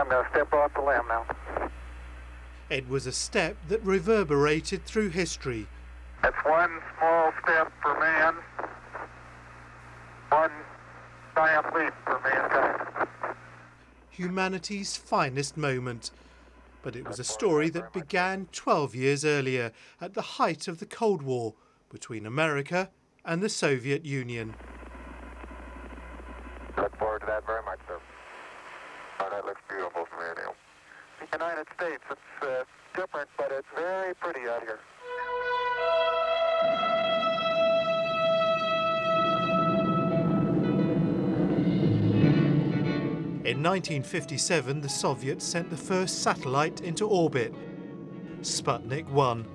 I'm going to step off the LM now. It was a step that reverberated through history. That's one small step for man, one giant leap for mankind. Humanity's finest moment. But it was a story that began 12 years earlier, at the height of the Cold War between America and the Soviet Union. Look forward to that very much, sir. Oh, that looks beautiful from here, Neil. The United States, it's uh, different, but it's very pretty out here. In 1957, the Soviets sent the first satellite into orbit, Sputnik 1.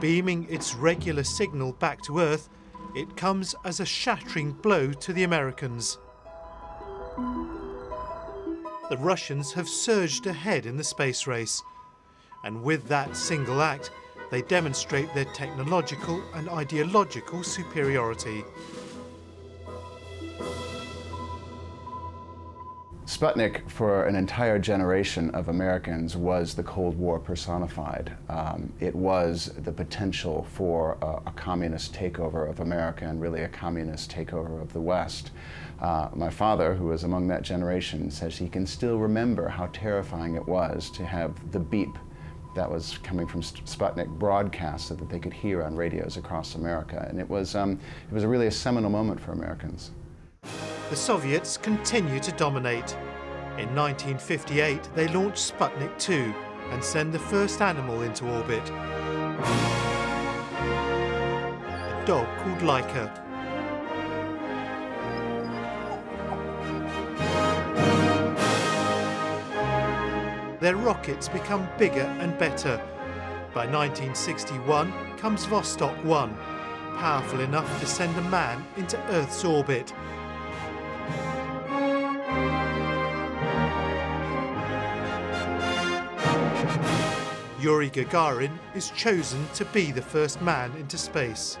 Beaming its regular signal back to Earth, it comes as a shattering blow to the Americans. The Russians have surged ahead in the space race, and with that single act, they demonstrate their technological and ideological superiority. Sputnik, for an entire generation of Americans, was the Cold War personified. Um, it was the potential for a, a, communist takeover of America and really a communist takeover of the West. Uh, my father, who was among that generation, says he can still remember how terrifying it was to have the beep that was coming from Sputnik broadcast so that they could hear on radios across America. And it was, um, it was really a seminal moment for Americans the Soviets continue to dominate. In 1958, they launch Sputnik 2 and send the first animal into orbit. A dog called Laika. Their rockets become bigger and better. By 1961 comes Vostok 1, powerful enough to send a man into Earth's orbit. Yuri Gagarin is chosen to be the first man into space.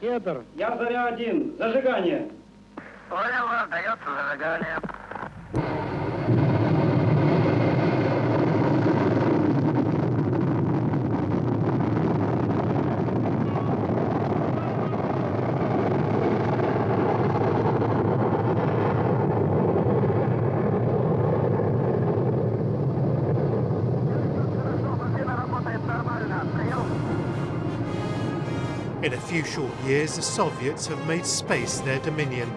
Кедр, я заря один, зажигание. Понял, дается зажигание. Few short years, the Soviets have made space their dominion.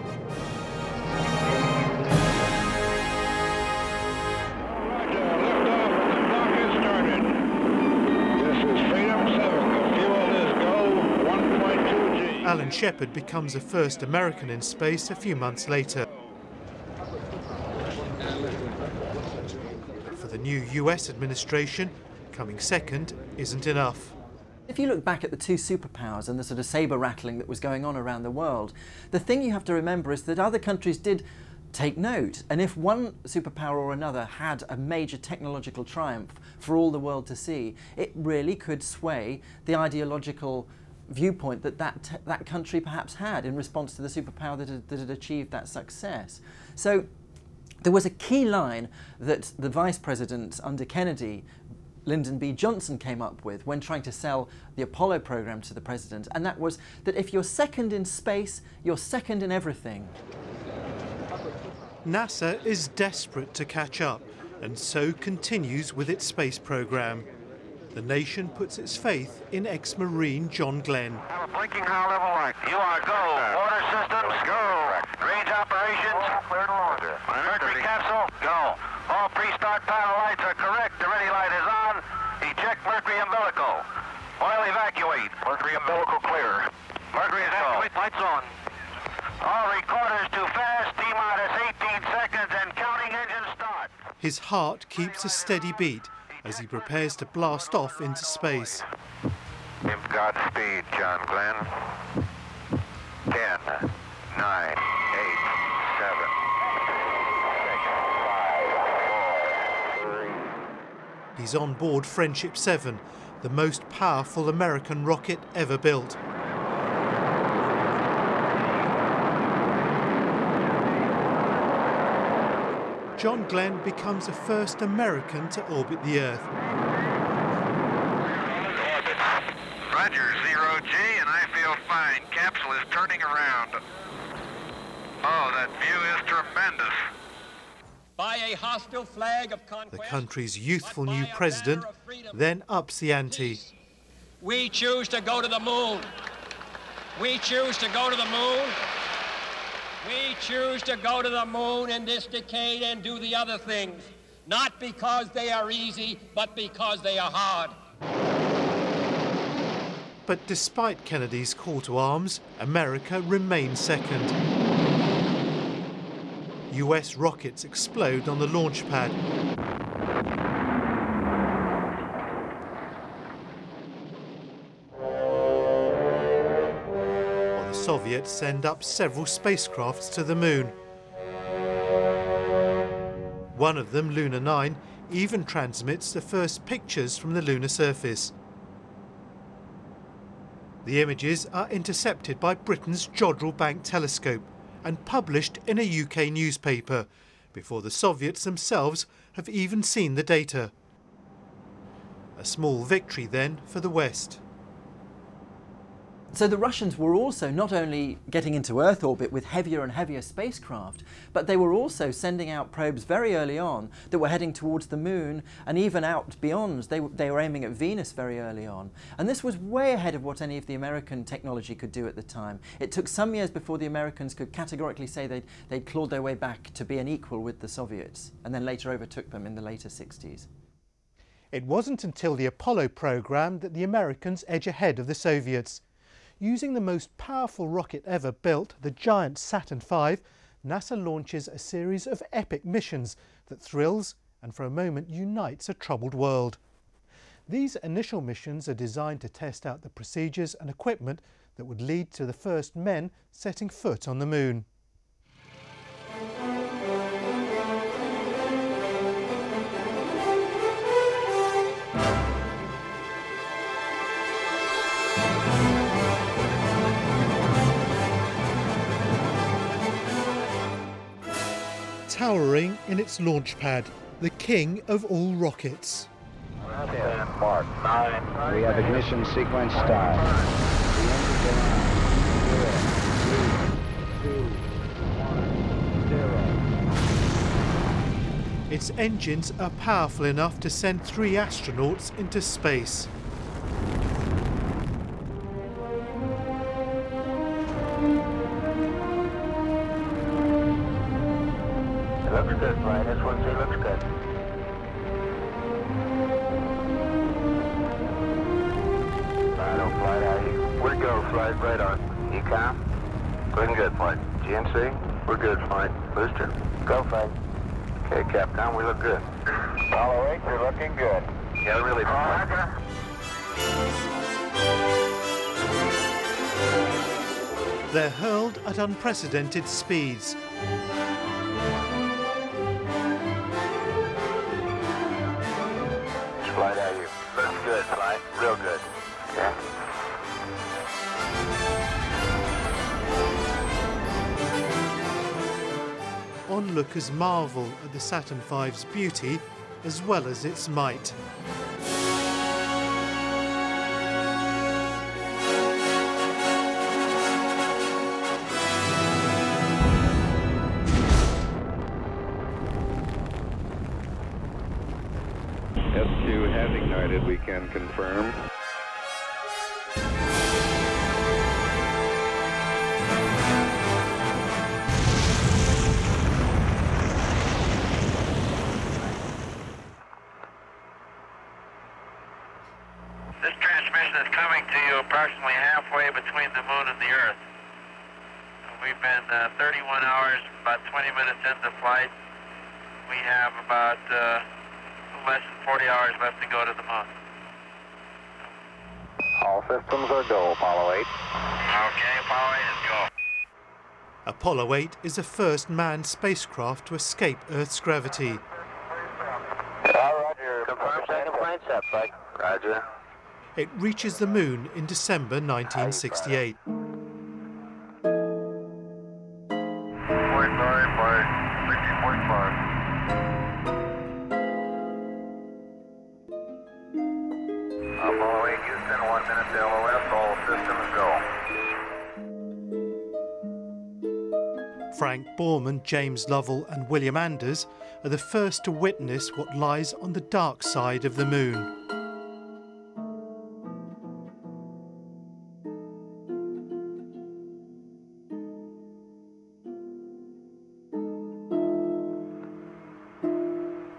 Alan Shepard becomes the first American in space a few months later. For the new US administration, coming second isn't enough. If you look back at the two superpowers and the sort of saber rattling that was going on around the world, the thing you have to remember is that other countries did take note. And if one superpower or another had a major technological triumph for all the world to see, it really could sway the ideological viewpoint that that, that country perhaps had in response to the superpower that had, that had achieved that success. So there was a key line that the vice president under Kennedy Lyndon B. Johnson came up with when trying to sell the Apollo program to the president, and that was that if you're second in space, you're second in everything. NASA is desperate to catch up, and so continues with its space program. The nation puts its faith in ex-Marine John Glenn. Have a blinking high level light. You are go. Water systems, go. Range operations, clear to launch. Mercury capsule, go. All pre-start panel lights are correct. The ready light is on. Eject Mercury umbilical. Oil evacuate. Mercury umbilical clear. Mercury evacuate. Lights on. All recorders too fast. T-minus 18 seconds and counting engine start. His heart keeps a steady beat as he prepares to blast off into space. Godspeed, John Glenn. 10, 9, 8, 7, He's on board Friendship 7, the most powerful American rocket ever built. John Glenn becomes the first American to orbit the Earth. Roger, zero G, and I feel fine. Capsule is turning around. Oh, that view is tremendous. The conquest, The country's youthful new president banner of freedom, then ups the ante. We choose to go to the moon. We choose to go to the moon. We choose to go to the moon in this decade and do the other things, not because they are easy, but because they are hard. But despite Kennedy's call to arms, America remains second. US rockets explode on the launch pad. While the Soviets send up several spacecrafts to the moon. One of them, Luna 9, even transmits the first pictures from the lunar surface. The images are intercepted by Britain's Jodrell Bank telescope and published in a UK newspaper before the Soviets themselves have even seen the data. A small victory then for the West. So the Russians were also not only getting into Earth orbit with heavier and heavier spacecraft, but they were also sending out probes very early on that were heading towards the moon and even out beyond. They, they were aiming at Venus very early on. And this was way ahead of what any of the American technology could do at the time. It took some years before the Americans could categorically say they'd, they'd clawed their way back to be an equal with the Soviets, and then later overtook them in the later 60s. It wasn't until the Apollo program that the Americans edge ahead of the Soviets. Using the most powerful rocket ever built, the giant Saturn V, NASA launches a series of epic missions that thrills and for a moment unites a troubled world. These initial missions are designed to test out the procedures and equipment that would lead to the first men setting foot on the moon. Towering in its launch pad, the king of all rockets. Mark, nine. We have ignition sequence start. The engines are on. Zero, three, two, one, zero. Its engines are powerful enough to send three astronauts into space. Good, Flight. GNC? We're good, Flight. Booster? Go, Flight. Okay, Capcom, we look good. Apollo 8, you're looking good. Yeah, really, Flight. They're hurled at unprecedented speeds. Flight, how are you? Looks good, Flight. Real good. Okay. Onlookers marvel at the Saturn V's beauty as well as its might. S2 has ignited, we can confirm. 20 minutes into flight. We have about uh, less than 40 hours left to go to the moon. All systems are go, Apollo 8. Okay, Apollo 8 is go. Apollo 8 is the first manned spacecraft to escape Earth's gravity. Roger. Confirm second plane set, Flight. Roger. It reaches the moon in December 1968. Uh, Apollo 8, Houston, one minute to LOS, all systems go. Frank Borman, James Lovell, and William Anders are the first to witness what lies on the dark side of the moon.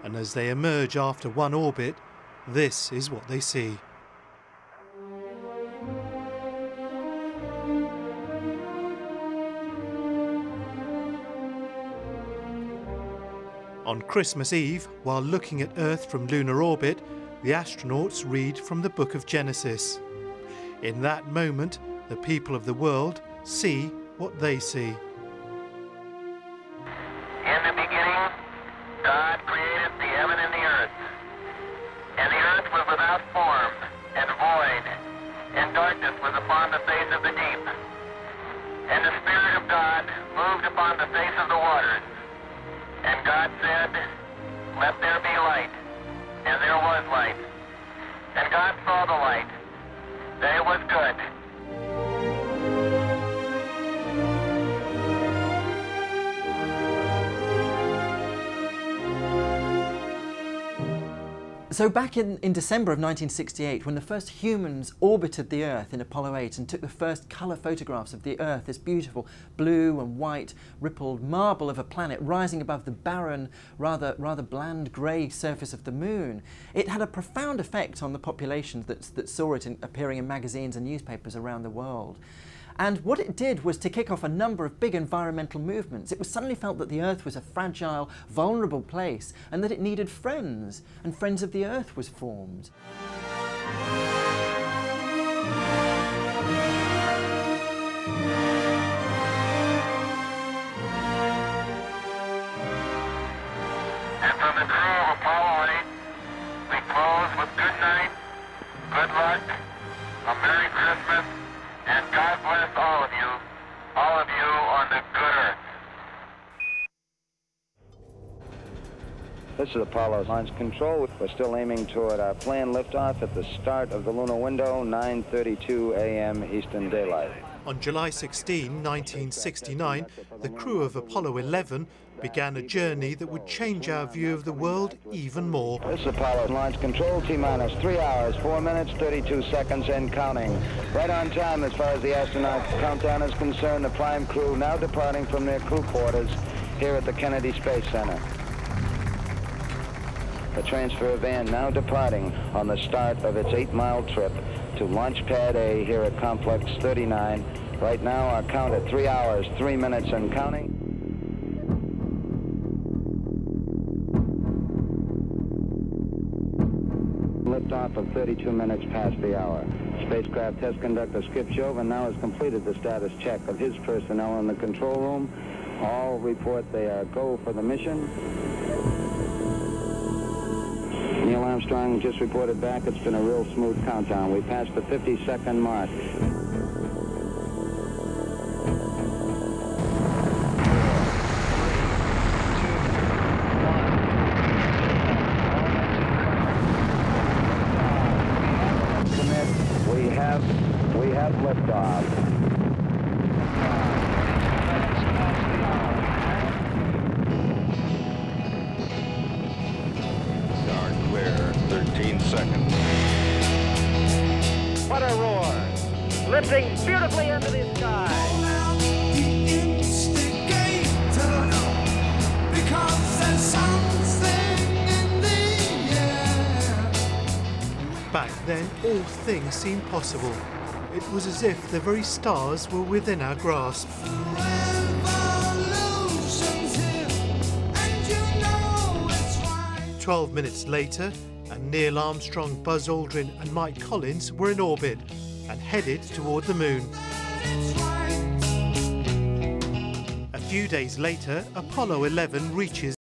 And as they emerge after one orbit, this is what they see. On Christmas Eve, while looking at Earth from lunar orbit, the astronauts read from the book of Genesis. In that moment, the people of the world see what they see. In the beginning, God created the heaven and the earth. And the earth was without form and void, and darkness was upon the face of the deep. And the Spirit of God moved upon the face of the waters. God said, Let there be light. And there was light. And God saw the light, that it was good. So back in, in December of 1968, when the first humans orbited the Earth in Apollo 8 and took the first colour photographs of the Earth, this beautiful blue and white rippled marble of a planet rising above the barren, rather, rather bland grey surface of the Moon, it had a profound effect on the populations that, that saw it in, appearing in magazines and newspapers around the world. And what it did was to kick off a number of big environmental movements. It was suddenly felt that the Earth was a fragile, vulnerable place and that it needed friends, and Friends of the Earth was formed. And from the crew of Apollo 8, we close with good night, good luck, a Merry Christmas, and God bless all of you, all of you on the good earth. This is Apollo Launch Control. We're still aiming toward our planned liftoff at the start of the lunar window, 9.32 a.m. Eastern Daylight. On July 16, 1969, the crew of Apollo 11 began a journey that would change our view of the world even more. This is Apollo Launch Control, T-minus 3 hours, 4 minutes, 32 seconds, and counting. Right on time as far as the astronaut countdown is concerned. The prime crew now departing from their crew quarters here at the Kennedy Space Center. The transfer van now departing on the start of its eight-mile trip to Launch Pad A here at Complex 39. Right now, our count at 3 hours, 3 minutes, and counting. Liftoff of 32 minutes past the hour. Spacecraft test conductor Skip Chauvin now has completed the status check of his personnel in the control room. All report they are go for the mission. Neil Armstrong just reported back it's been a real smooth countdown. We passed the 50-second mark. We have, we have liftoff. Back then, all things seemed possible. It was as if the very stars were within our grasp. Twelve minutes later, and Neil Armstrong, Buzz Aldrin, and Mike Collins were in orbit and headed toward the moon. A few days later, Apollo 11 reaches